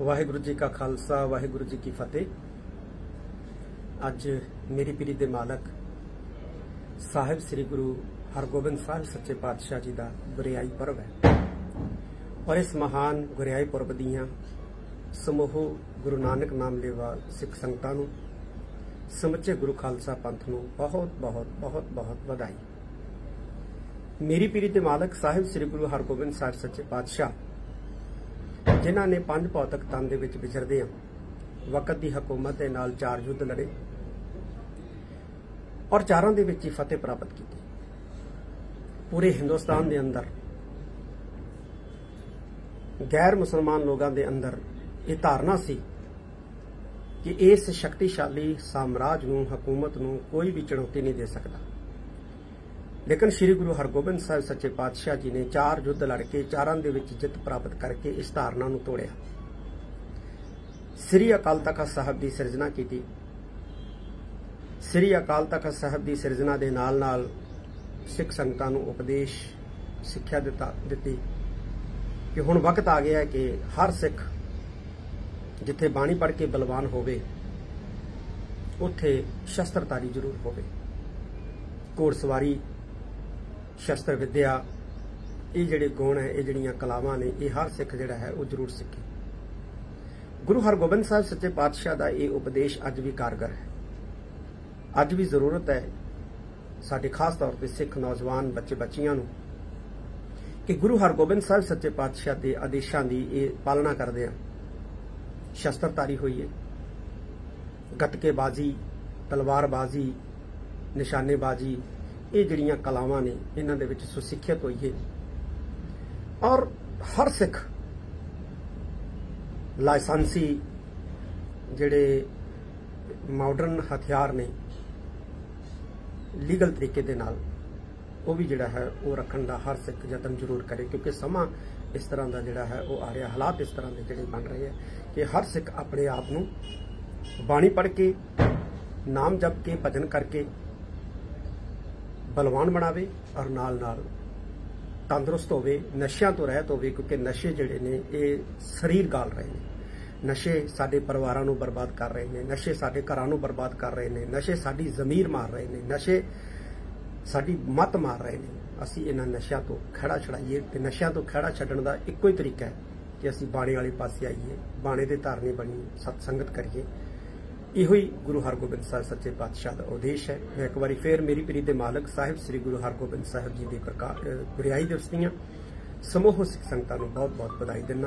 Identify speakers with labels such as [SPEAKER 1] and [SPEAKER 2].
[SPEAKER 1] ਵਾਹਿਗੁਰੂ ਜੀ ਕਾ ਖਾਲਸਾ, ਵਾਹਿਗੁਰੂ ਜੀ ਕੀ ਫਤਿਹ। ਅੱਜ ਮੇਰੀ ਪੀਰੀ ਦੇ ਮਾਲਕ ਸਾਹਿਬ ਸ੍ਰੀ ਗੁਰੂ ਹਰਗੋਬਿੰਦ ਸਾਹਿਬ ਸੱਚੇ ਪਾਤਸ਼ਾਹ ਜੀ ਦਾ ਗੁਰਿਆਈ ਪਰਵ ਹੈ। ਔਰ ਇਸ ਮਹਾਨ ਗੁਰਿਆਈ ਪਰਵ ਦੀਆਂ ਸਮੂਹ ਗੁਰੂ ਨਾਨਕ ਨਾਮ ਲੇਵਾ ਸਿੱਖ ਸੰਗਤਾਂ ਨੂੰ, ਸਮੁੱਚੇ ਗੁਰੂ ਖਾਲਸਾ ਪੰਥ ਨੂੰ ਬਹੁਤ ਬਹੁਤ ਬਹੁਤ ਬਹੁਤ ਵਧਾਈ। ਮੇਰੀ ਪੀਰੀ ਦੇ ਮਾਲਕ ਸਾਹਿਬ ਸ੍ਰੀ ਗੁਰੂ ਹਰਗੋਬਿੰਦ ਸਾਹਿਬ ਸੱਚੇ ਪਾਤਸ਼ਾਹ ਜਿਨ੍ਹਾਂ ਨੇ ਪੰਜ ਭੌਤਿਕ ਤਨ ਦੇ ਵਿੱਚ ਵਿਚਰਦੇ ਆ ਵਕਤ ਦੀ ਹਕੂਮਤ ਦੇ ਨਾਲ ਚਾਰ ਯੁੱਧ ਲੜੇ ਔਰ ਚਾਰਾਂ ਦੇ ਵਿੱਚ ਹੀ ਫਤਿਹ ਪ੍ਰਾਪਤ ਕੀਤੀ। ਪੂਰੇ ਹਿੰਦੁਸਤਾਨ ਦੇ ਅੰਦਰ, ਗੈਰ ਮੁਸਲਮਾਨ ਲੋਕਾਂ ਦੇ ਅੰਦਰ ਇਹ ਧਾਰਨਾ ਸੀ ਕਿ ਇਸ ਸ਼ਕਤੀਸ਼ਾਲੀ ਸਾਮਰਾਜ ਨੂੰ, ਹਕੂਮਤ ਨੂੰ ਕੋਈ ਵੀ ਚੁਣੌਤੀ ਨਹੀਂ ਦੇ ਸਕਦਾ। ਲੇਕਿਨ ਸ੍ਰੀ ਗੁਰੂ ਹਰਗੋਬਿੰਦ ਸਾਹਿਬ ਸੱਚੇ ਪਾਤਸ਼ਾਹ ਜੀ ਨੇ ਚਾਰ ਯੁੱਧ ਲੜ ਕੇ ਚਾਰਾਂ ਦੇ ਵਿੱਚ ਜਿੱਤ ਪ੍ਰਾਪਤ ਕਰਕੇ ਇਸ ਧਾਰਨਾ ਨੂੰ ਤੋੜਿਆ। ਸ੍ਰੀ ਅਕਾਲ ਤਖਤ ਸਾਹਿਬ ਦੀ ਸਿਰਜਣਾ ਕੀਤੀ। ਸ੍ਰੀ ਅਕਾਲ ਤਖਤ ਸਾਹਿਬ ਦੀ ਸਿਰਜਣਾ ਦੇ ਨਾਲ-ਨਾਲ ਸਿੱਖ ਸੰਗਤਾਂ ਨੂੰ ਉਪਦੇਸ਼ ਸਿੱਖਿਆ ਦਿੱਤੀ ਕਿ ਹੁਣ ਵਕਤ ਆ ਗਿਆ ਹੈ ਕਿ ਹਰ ਸਿੱਖ ਜਿੱਥੇ ਬਾਣੀ ਪੜ੍ਹ ਕੇ ਬਲਵਾਨ ਹੋਵੇ, ਉੱਥੇ ਸ਼ਸਤਰਤਾਰੀ ਜ਼ਰੂਰ ਹੋਵੇ। ਘੋੜਸਵਾਰੀ ਸ਼ਸਤਰ ਵਿਦਿਆ, ਇਹ ਜਿਹੜੇ ਗੁਣ ਹੈ, ਇਹ ਜਿਹੜੀਆਂ ਕਲਾਵਾਂ ਨੇ, ਇਹ ਹਰ ਸਿੱਖ ਜਿਹੜਾ ਹੈ, ਉਹ ਜ਼ਰੂਰ ਸਿੱਖੇ। ਗੁਰੂ ਹਰਗੋਬਿੰਦ ਸਾਹਿਬ ਸੱਚੇ ਪਾਤਸ਼ਾਹ ਦਾ ਇਹ ਉਪਦੇਸ਼ ਅੱਜ ਵੀ ਕਾਰਗਰ ਹੈ। ਅੱਜ ਵੀ ਜ਼ਰੂਰਤ ਹੈ ਸਾਡੇ ਖਾਸ ਤੌਰ ਤੇ ਸਿੱਖ ਨੌਜਵਾਨ ਬੱਚੇ ਬੱਚੀਆਂ ਨੂੰ ਕਿ ਗੁਰੂ ਹਰਗੋਬਿੰਦ ਸਾਹਿਬ ਸੱਚੇ ਪਾਤਸ਼ਾਹ ਦੇ ਆਦੇਸ਼ਾਂ ਦੀ ਇਹ ਪਾਲਣਾ ਕਰਦੇ ਆ। ਸ਼ਸਤਰਤਾਰੀ ਹੋਈਏ, ਗੱਤਕੇਬਾਜ਼ੀ, ਤਲਵਾਰਬਾਜ਼ੀ, ਨਿਸ਼ਾਨੇਬਾਜ਼ੀ ਇਹ ਜਿਹੜੀਆਂ ਕਲਾਵਾਂ ਨੇ, ਇਹਨਾਂ ਦੇ ਵਿੱਚ ਸੁਸਿੱਖਿਅਤ ਹੋਈਏ। ਔਰ ਹਰ ਸਿੱਖ ਲਾਇਸੈਂਸੀ ਜਿਹੜੇ ਮਾਡਰਨ ਹਥਿਆਰ ਨੇ ਲੀਗਲ ਤਰੀਕੇ ਦੇ ਨਾਲ, ਉਹ ਵੀ ਜਿਹੜਾ ਹੈ, ਉਹ ਰੱਖਣ ਦਾ ਹਰ ਸਿੱਖ ਯਤਨ ਜ਼ਰੂਰ ਕਰੇ, ਕਿਉਂਕਿ ਸਮਾਂ ਇਸ ਤਰ੍ਹਾਂ ਦਾ ਜਿਹੜਾ ਹੈ, ਉਹ ਆ ਰਿਹਾ, ਹਾਲਾਤ ਇਸ ਤਰ੍ਹਾਂ ਦੇ ਜਿਹੜੇ ਬਣ ਰਹੇ ਹੈ ਕਿ ਹਰ ਸਿੱਖ ਆਪਣੇ ਆਪ ਨੂੰ ਬਾਣੀ ਪੜ੍ਹ ਕੇ, ਨਾਮ ਜਪ ਕੇ, ਭਜਨ ਕਰਕੇ ਬਲਵਾਨ ਬਣਾਵੇ ਔਰ ਨਾਲ ਨਾਲ ਤੰਦਰੁਸਤ ਹੋਵੇ, ਨਸ਼ਿਆਂ ਤੋਂ ਰਹਿਤ ਹੋਵੇ, ਕਿਉਂਕਿ ਨਸ਼ੇ ਜਿਹੜੇ ਨੇ, ਇਹ ਸਰੀਰ ਗਾਲ ਰਹੇ ਨੇ। ਨਸ਼ੇ ਸਾਡੇ ਪਰਿਵਾਰਾਂ ਨੂੰ ਬਰਬਾਦ ਕਰ ਰਹੇ ਨੇ, ਨਸ਼ੇ ਸਾਡੇ ਘਰਾਂ ਨੂੰ ਬਰਬਾਦ ਕਰ ਰਹੇ ਨੇ, ਨਸ਼ੇ ਸਾਡੀ ਜ਼ਮੀਰ ਮਾਰ ਰਹੇ ਨੇ, ਨਸ਼ੇ ਸਾਡੀ ਮਤ ਮਾਰ ਰਹੇ ਨੇ। ਅਸੀਂ ਇਹਨਾਂ ਨਸ਼ਿਆਂ ਤੋਂ ਖੜਾ ਛੜਾਈਏ ਤੇ ਨਸ਼ਿਆਂ ਤੋਂ ਖੜਾ ਛੱਡਣ ਦਾ ਇੱਕੋ ਹੀ ਤਰੀਕਾ ਹੈ ਕਿ ਅਸੀਂ ਬਾਣੇ ਵਾਲੇ ਪਾਸੇ ਆਈਏ, ਬਾਣੇ ਦੇ ਧਾਰਨੀ ਬਣੀ ਸਤ ਸੰਗਤ ਕਰੀਏ। ਇਹੋ ਹੀ ਗੁਰੂ ਹਰਗੋਬਿੰਦ ਸਾਹਿਬ ਸੱਚੇ ਪਾਤਸ਼ਾਹ ਦਾ ਉਦੇਸ਼ ਹੈ। ਮੈਂ ਇੱਕ ਵਾਰੀ ਫੇਰ ਮੇਰੀ ਪ੍ਰੀਤ ਦੇ ਮਾਲਕ ਸਾਹਿਬ ਸ੍ਰੀ ਗੁਰੂ ਹਰਗੋਬਿੰਦ ਸਾਹਿਬ ਜੀ ਦੇ ਪ੍ਰਕਾਸ਼ ਗੁਰਿਆਈ ਦਿਵਸ ਦੀਆਂ ਸਮੂਹ ਸਿੱਖ ਸੰਗਤਾਂ ਨੂੰ ਬਹੁਤ ਬਹੁਤ ਵਧਾਈ ਦਿੰਦਾ